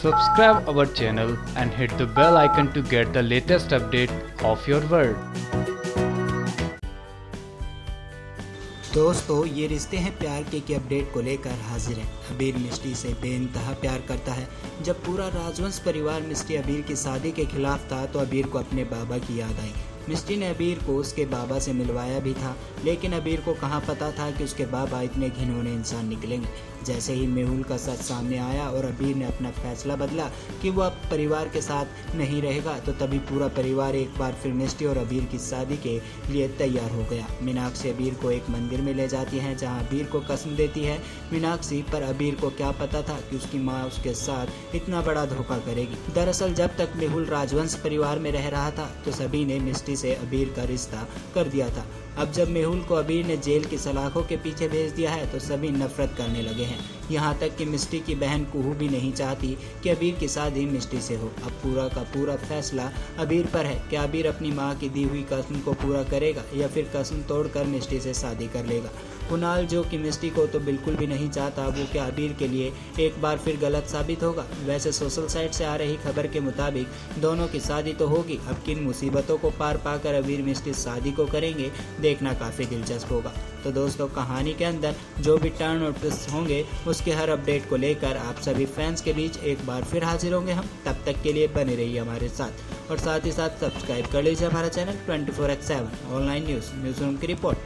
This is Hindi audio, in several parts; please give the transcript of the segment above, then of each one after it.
Subscribe our channel and hit the bell icon to get the latest update of your world. दोस्तों, ये रिश्ते हैं प्यार के, की अपडेट को लेकर हाजिर हैं। अबीर मिस्टी से बेनतहा प्यार करता है। जब पूरा राजवंश परिवार मिस्टी अबीर की शादी के खिलाफ था तो अबीर को अपने बाबा की याद आई। मिस्टी ने अबीर को उसके बाबा से मिलवाया भी था, लेकिन अबीर को कहाँ पता था कि उसके बाबा इतने घिनौने इंसान निकलेंगे। जैसे ही मेहुल का सच सामने आया और अबीर ने अपना फैसला बदला कि वो अब परिवार के साथ नहीं रहेगा तो तभी पूरा परिवार एक बार फिर मिस्टी और अबीर की शादी के लिए तैयार हो गया। मीनाक्षी अबीर को एक मंदिर में ले जाती है, जहाँ अबीर को कसम देती है। मीनाक्षी, पर अबीर को क्या पता था कि उसकी माँ उसके साथ इतना बड़ा धोखा करेगी। दरअसल, जब तक मेहुल राजवंश परिवार में रह रहा था तो सभी ने मिस्टी से अबीर का रिश्ता कर दिया था। अब जब मेहुल को अबीर ने जेल की सलाखों के पीछे भेज दिया है तो सभी नफरत करने लगे हैं। यहाँ तक कि मिस्टी की बहन कुहू भी नहीं चाहती कि अबीर की शादी मिस्टी से हो। अब पूरा का पूरा फैसला अबीर पर है। कि अबीर अपनी माँ की दी हुई कसम को पूरा करेगा, या फिर कसम तोड़कर मिस्टी से शादी कर लेगा? कुणाल जो कि मिस्टी को तो बिल्कुल भी नहीं चाहता, वो क्या अबीर के लिए एक बार फिर गलत साबित होगा? वैसे सोशल साइट से आ रही खबर के मुताबिक, दोनों की शादी तो होगी, अब किन मुसीबतों को पार पाकर अबीर मिस्टी शादी को करेंगे, देखना काफ़ी दिलचस्प होगा। तो दोस्तों, कहानी के अंदर जो भी टर्न और ट्विस्ट होंगे, उसके हर अपडेट को लेकर आप सभी फैंस के बीच एक बार फिर हाजिर होंगे हम। तब तक के लिए बने रहिए हमारे साथ। और साथ ही साथ सब्सक्राइब कर लीजिए हमारा channel twenty four X seven online news news room की report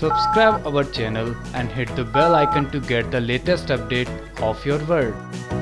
Subscribe our channel and hit the bell icon to get the latest update of your world.